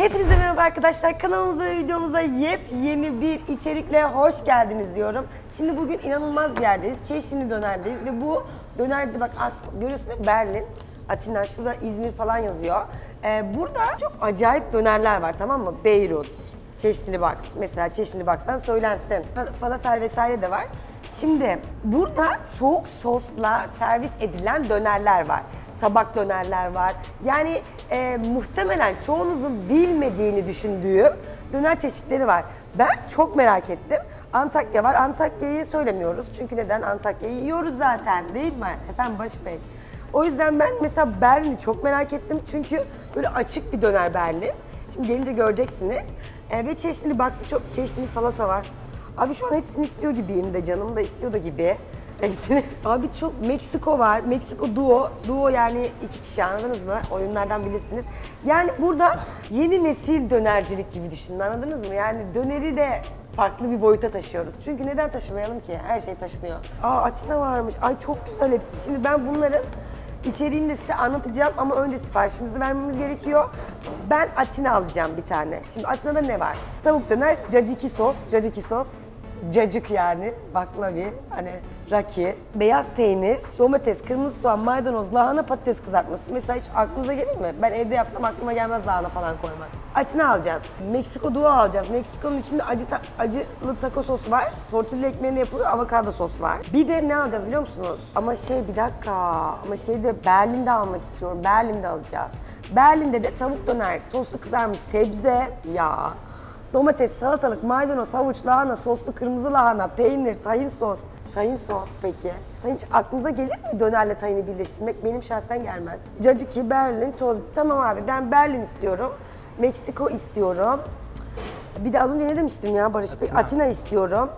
Hepinize merhaba arkadaşlar. Kanalımıza ve videomuza yepyeni bir içerikle hoş geldiniz diyorum. Şimdi bugün inanılmaz bir yerdeyiz. Çeşitli dönerdeyiz ve bu dönerde bak görüyorsun değil mi? Berlin, Atina, şurada İzmir falan yazıyor. Ee, burada çok acayip dönerler var tamam mı? Beyrut, Çeşitli Box. Mesela Çeşitli Box'tan söylensin. Fa- Falafel vesaire de var. Şimdi burada soğuk sosla servis edilen dönerler var tabak dönerler var. Yani e, muhtemelen çoğunuzun bilmediğini düşündüğüm döner çeşitleri var. Ben çok merak ettim. Antakya var. Antakya'yı söylemiyoruz. Çünkü neden? Antakya'yı yiyoruz zaten değil mi? Efendim Barış Bey. O yüzden ben mesela Berlin'i çok merak ettim. Çünkü böyle açık bir döner Berlin. Şimdi gelince göreceksiniz. E, ve çeşitli box'ta çok çeşitli salata var. Abi şu an hepsini istiyor gibiyim de canım da istiyor da gibi. Hepsini. Abi çok Meksiko var. Meksiko duo. Duo yani iki kişi anladınız mı? Oyunlardan bilirsiniz. Yani burada yeni nesil dönercilik gibi düşünün anladınız mı? Yani döneri de farklı bir boyuta taşıyoruz. Çünkü neden taşımayalım ki? Her şey taşınıyor. Aa Atina varmış. Ay çok güzel hepsi. Şimdi ben bunların içeriğini de size anlatacağım ama önce siparişimizi vermemiz gerekiyor. Ben Atina alacağım bir tane. Şimdi Atina'da ne var? Tavuk döner, caciki sos, caciki sos. Cacık yani, baklavi, hani raki, beyaz peynir, domates, kırmızı soğan, maydanoz, lahana, patates kızartması. Mesela hiç aklınıza gelir mi? Ben evde yapsam aklıma gelmez lahana falan koymak. Atina alacağız. Meksiko duo alacağız. Meksiko'nun içinde acı ta- acılı taco sosu var. Tortilla ekmeğinde yapılıyor, avokado sos var. Bir de ne alacağız biliyor musunuz? Ama şey bir dakika, ama şey de Berlin'de almak istiyorum. Berlin'de alacağız. Berlin'de de tavuk döner, soslu kızarmış sebze, yağ, Domates, salatalık, maydanoz, havuç, lahana, soslu kırmızı lahana, peynir, tahin sos. Tahin sos peki. Tahin hiç aklınıza gelir mi dönerle tahini birleştirmek? Benim şahsen gelmez. Caciki, Berlin, toz. Tamam abi ben Berlin istiyorum. Meksiko istiyorum. Bir de az önce ne demiştim ya Barış Bey? Atina. Atina istiyorum.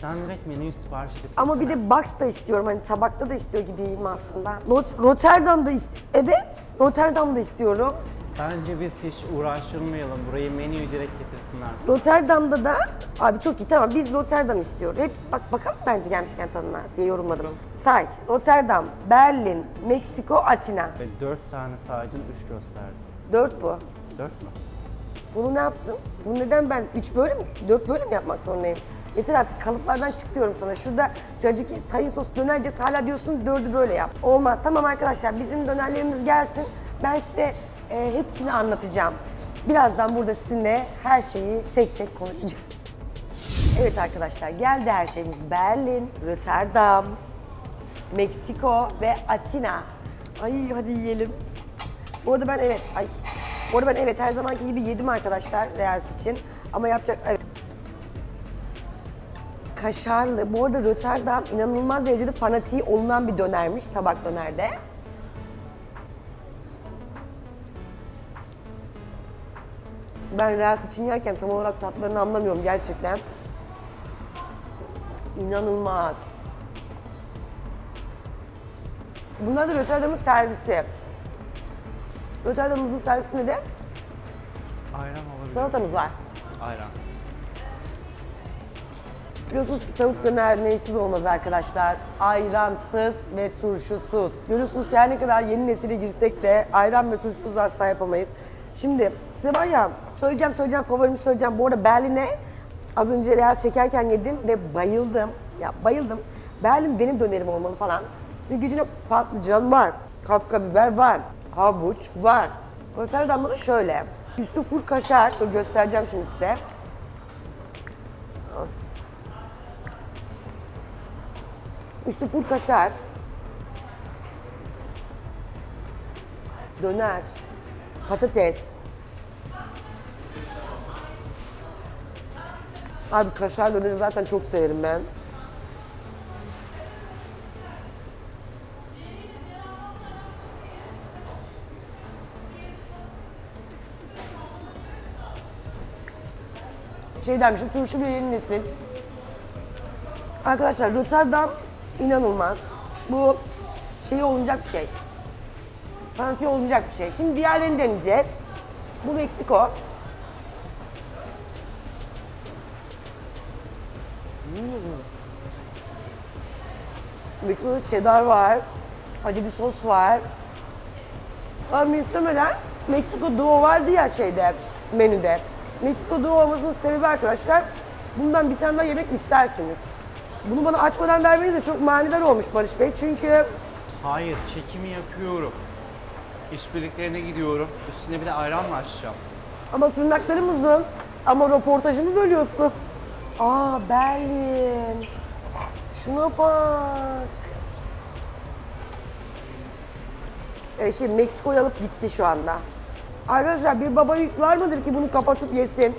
Sen direkt menüyü sipariş edip Ama bir de box da istiyorum. Hani tabakta da istiyor gibiyim aslında. Rot- Rotterdam'da is- Evet, Rotterdam'da istiyorum. Bence biz hiç uğraştırmayalım. Burayı menüyü direkt getirsinler. Rotterdam'da da abi çok iyi tamam biz Rotterdam istiyoruz. Hep bak bakalım bence gelmişken tadına diye yorumladım. Say Rotterdam, Berlin, Meksiko, Atina. Ve dört tane saydın, üç gösterdin. Dört bu. Dört mü? Bunu ne yaptın? Bu neden ben üç böyle mi, dört böyle mi yapmak zorundayım? Yeter artık kalıplardan çık diyorum sana. Şurada cacık, tayin sos dönercesi hala diyorsun dördü böyle yap. Olmaz. Tamam arkadaşlar bizim dönerlerimiz gelsin. Ben size e, hepsini anlatacağım. Birazdan burada sizinle her şeyi tek tek konuşacağım. Evet arkadaşlar geldi her şeyimiz. Berlin, Rotterdam, Meksiko ve Atina. Ay hadi yiyelim. Bu arada ben evet, ay. Bu arada ben evet her zamanki gibi yedim arkadaşlar Reels için. Ama yapacak, evet. Kaşarlı. Bu arada Rotterdam inanılmaz derecede fanatiği olunan bir dönermiş tabak dönerde. Ben Reels için yerken tam olarak tatlarını anlamıyorum gerçekten. İnanılmaz. Bunlar da Rotterdam'ın servisi. Rotterdam'ımızın servisinde de Ayran olabilir. salatamız var. Ayran. Biliyorsunuz ki tavuk döner neysiz olmaz arkadaşlar. Ayransız ve turşusuz. Görüyorsunuz ki her ne kadar yeni nesile girsek de ayran ve turşusuz asla yapamayız. Şimdi size var ya söyleyeceğim söyleyeceğim favorimi söyleyeceğim. Bu arada Berlin'e az önce real çekerken yedim ve bayıldım. Ya bayıldım. Berlin benim dönerim olmalı falan. Çünkü içinde patlıcan var, kapka biber var, havuç var. Rotterdam'da da şöyle. Üstü full kaşar. Dur göstereceğim şimdi size. Üstü full kaşar. Döner. Patates. Abi kaşar döneri zaten çok severim ben. Şey demişim, turşu bir yeni nesil. Arkadaşlar Rotterdam inanılmaz. Bu şey olacak bir şey. Fanatiği olacak bir şey. Şimdi diğerlerini deneyeceğiz. Bu Meksiko. Hmm. Cheddar var. Acı bir sos var. Abi muhtemelen Meksiko Duo vardı ya şeyde. menüde. Meksiko'da olmasının sebebi arkadaşlar bundan bir tane daha yemek istersiniz. Bunu bana açmadan vermeniz de çok manidar olmuş Barış Bey. Çünkü Hayır, çekimi yapıyorum. İşbirliklerine gidiyorum. Üstüne bir de ayranla açacağım. ama tırnaklarım uzun. Ama röportajımı bölüyorsun. Aa Berlin. Şuna bak. E şey Meksiko'ya alıp gitti şu anda. Arkadaşlar bir baba yük var mıdır ki bunu kapatıp yesin?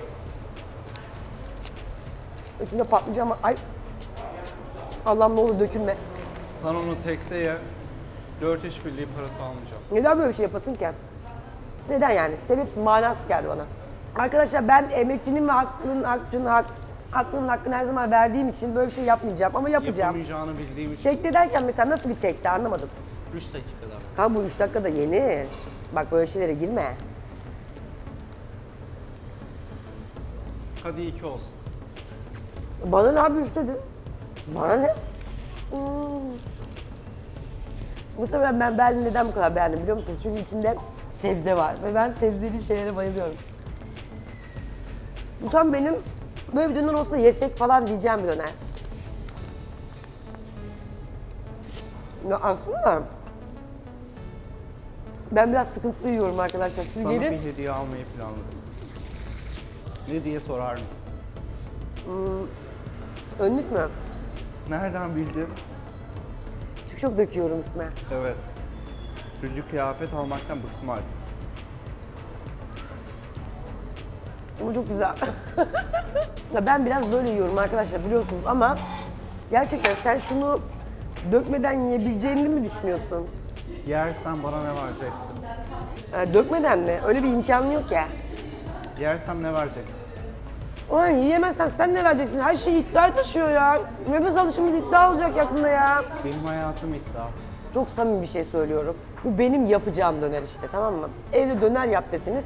İçinde patlıcan var. Ay. Allah'ım ne olur dökülme. Sen onu tekte ye. Dört işbirliği parası almayacağım. Neden böyle bir şey yapasın ki? Neden yani? Sebep manası geldi bana. Arkadaşlar ben emekçinin ve haklının, hakkının, hak, haklının hakkını her zaman verdiğim için böyle bir şey yapmayacağım ama yapacağım. Yapamayacağını bildiğim için Tekte derken mesela nasıl bir tekte anlamadım. 3 dakikada. Kanka bu 3 dakikada yenir. Bak böyle şeylere girme. Hadi iki olsun. Bana ne yapıyor dedi. Bana ne? Hmm. Bu sefer ben Berlin'i neden bu kadar beğendim biliyor musunuz? Çünkü içinde sebze var ve ben sebzeli şeylere bayılıyorum. Bu tam benim böyle bir döner olsa yesek falan diyeceğim bir döner. Ya aslında ben biraz sıkıntılı yiyorum arkadaşlar. Siz Sana gelin. bir hediye almayı planladım. Ne diye sorar mısın? Önlük mü? Nereden bildin? Çok çok döküyorum üstüne. Evet. Türlü kıyafet almaktan bıktım artık. Ama çok güzel. ya ben biraz böyle yiyorum arkadaşlar biliyorsunuz ama gerçekten sen şunu dökmeden yiyebileceğini mi düşünüyorsun? Yersen bana ne vereceksin? Yani dökmeden mi? Öyle bir imkanın yok ya. Yersem ne vereceksin? Ulan yiyemezsen sen ne vereceksin? Her şey iddia taşıyor ya. Nefes alışımız iddia olacak yakında ya. Benim hayatım iddia. Çok samimi bir şey söylüyorum. Bu benim yapacağım döner işte tamam mı? Evde döner yap desiniz.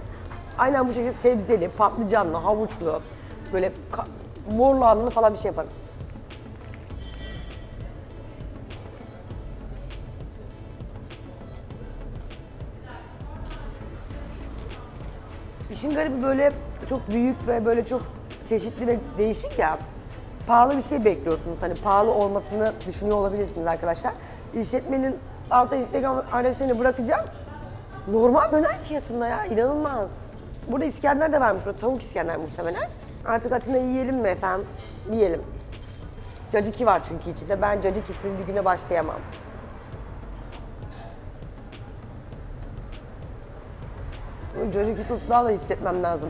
Aynen bu şekilde sebzeli, patlıcanlı, havuçlu, böyle mor lahanlı falan bir şey yaparım. İşin garibi böyle çok büyük ve böyle çok çeşitli ve değişik ya. Pahalı bir şey bekliyorsunuz. Hani pahalı olmasını düşünüyor olabilirsiniz arkadaşlar. İşletmenin alta Instagram adresini bırakacağım. Normal döner fiyatında ya inanılmaz. Burada İskender de varmış. Burada tavuk İskender muhtemelen. Artık Atina yiyelim mi efendim? Yiyelim. Caciki var çünkü içinde. Ben cacikisiz bir güne başlayamam. Caciki sosu daha da hissetmem lazım.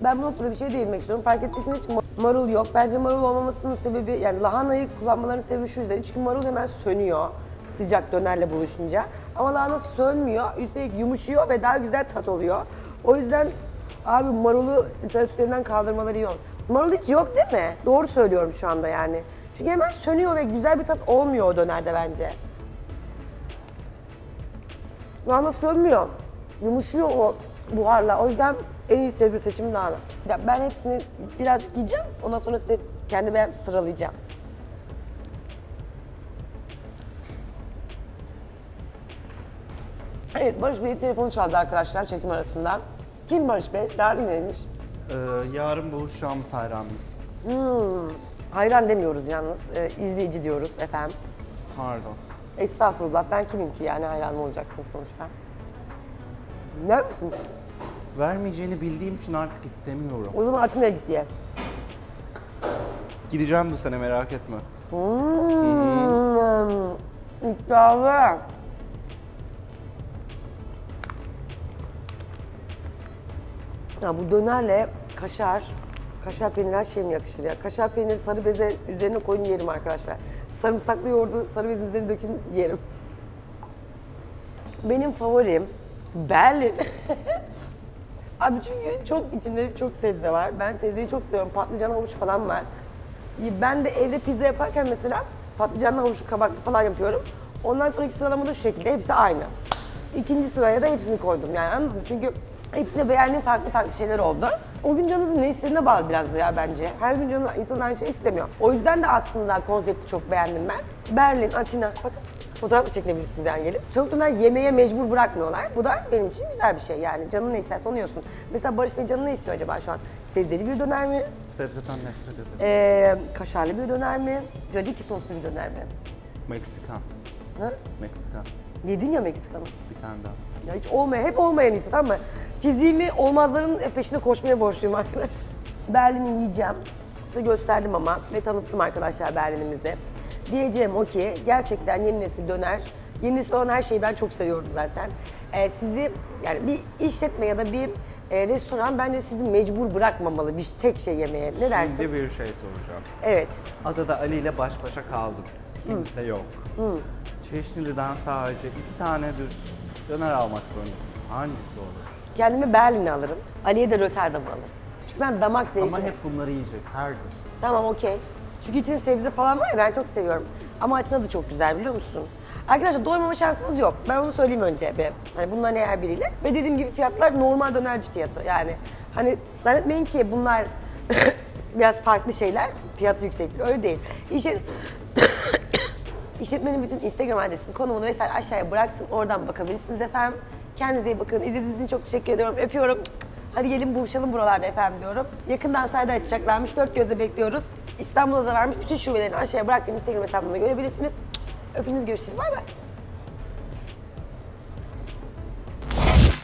Ben bu noktada bir şey değinmek istiyorum. Fark ettiyseniz hiç ma- marul yok. Bence marul olmamasının sebebi, yani lahanayı kullanmalarının sebebi şu yüzden. Çünkü marul hemen sönüyor sıcak dönerle buluşunca. Ama lahana sönmüyor, üstelik yumuşuyor ve daha güzel tat oluyor. O yüzden abi marulu literatürlerinden kaldırmaları iyi olur. Marul hiç yok değil mi? Doğru söylüyorum şu anda yani. Çünkü hemen sönüyor ve güzel bir tat olmuyor o dönerde bence. Lahana sönmüyor. Yumuşuyor o buharla. O yüzden en iyi sebze seçimi lahana. Ya ben hepsini birazcık yiyeceğim. Ondan sonra size kendi ben sıralayacağım. Evet Barış Bey telefonu çaldı arkadaşlar çekim arasında. Kim Barış Bey? Derdi neymiş? Ee, yarın buluşacağımız hayranımız. Hayran demiyoruz yalnız. Ee, izleyici diyoruz efendim. Pardon. Estağfurullah ben kimim ki yani hayran olacaksın sonuçta? Ne misin? Vermeyeceğini bildiğim için artık istemiyorum. O zaman Atina'ya git diye. Gideceğim bu sene merak etme. Hmm, iddialı. Ya bu dönerle kaşar, kaşar peynir her şeyim yakışır ya. Kaşar peyniri sarı beze üzerine koyun yerim arkadaşlar. Sarımsaklı yoğurdu sarı bezin üzerine dökün yerim. Benim favorim Berlin. Abi çünkü çok içinde çok sebze var. Ben sebzeyi çok seviyorum. Patlıcan, havuç falan var. Ben de evde pizza yaparken mesela patlıcanlı havuçlu kabaklı falan yapıyorum. Ondan sonraki sıralama da şu şekilde. Hepsi aynı. İkinci sıraya da hepsini koydum yani anladın mı? Çünkü hepsinde beğendiğim farklı farklı şeyler oldu. O gün canınızın ne istediğine bağlı biraz da ya bence. Her gün canı insan aynı şey istemiyor. O yüzden de aslında konsepti çok beğendim ben. Berlin, Atina. Bakın Fotoğraf da çekinebilirsiniz yani gelip. Döner yemeğe mecbur bırakmıyorlar. Bu da benim için güzel bir şey yani. Canın ne isterse onu yiyorsun. Mesela Barış Bey canı ne istiyor acaba şu an? Sebzeli bir döner mi? Sebzeden nefret ederim. Ee, kaşarlı bir döner mi? Caciki soslu bir döner mi? Meksikan. Ha? Meksikan. Yedin ya Meksikan'ı. Bir tane daha. Ya hiç olmayan, hep olmayan istedim ama fiziğimi olmazların peşinde koşmaya borçluyum arkadaşlar. Berlin'i yiyeceğim. Size gösterdim ama ve tanıttım arkadaşlar Berlin'imizi. Diyeceğim o ki gerçekten yeni nesil döner. Yeni nesil olan her şeyi ben çok seviyorum zaten. Ee, sizi yani bir işletme ya da bir e, restoran bence sizi mecbur bırakmamalı bir tek şey yemeye. Ne dersin? Şimdi bir şey soracağım. Evet. Adada Ali ile baş başa kaldım. Kimse yok. Çeşnili'den sadece iki tane dö- döner almak zorundasın. Hangisi olur? Kendime Berlin'i alırım. Ali'ye de Rotterdam'ı alırım. Çünkü ben damak zevki... Ama hep bunları yiyeceksin her gün. Tamam okey. Çünkü içinde sebze falan var ya ben çok seviyorum. Ama Atina da çok güzel biliyor musun? Arkadaşlar doymama şansınız yok. Ben onu söyleyeyim önce bir. Hani bunların her biriyle. Ve dediğim gibi fiyatlar normal dönerci fiyatı. Yani hani zannetmeyin ki bunlar biraz farklı şeyler. Fiyatı yüksektir. Öyle değil. İşte İşletmenin bütün Instagram adresini, konumunu vesaire aşağıya bıraksın. Oradan bakabilirsiniz efendim. Kendinize iyi bakın. İzlediğiniz için çok teşekkür ediyorum. Öpüyorum. Hadi gelin buluşalım buralarda efendim diyorum. Yakından sayda açacaklarmış. Dört gözle bekliyoruz. İstanbul'da da varmış. Bütün şubelerini aşağıya bıraktığım Instagram hesabımda görebilirsiniz. Öpünüz görüşürüz. Bay bay.